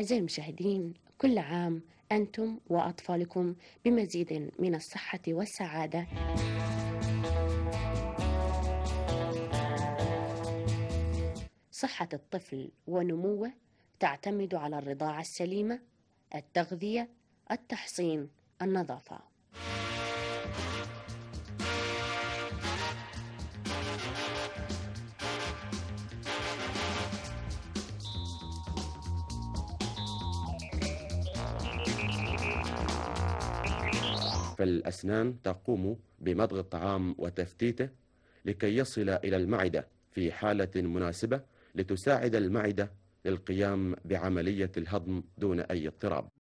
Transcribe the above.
أعزائي المشاهدين كل عام أنتم وأطفالكم بمزيد من الصحة والسعادة. صحة الطفل ونموه تعتمد على الرضاعة السليمة التغذية التحصين النظافة. فالأسنان تقوم بمضغ الطعام وتفتيته لكي يصل إلى المعدة في حالة مناسبة لتساعد المعدة للقيام بعملية الهضم دون أي اضطراب.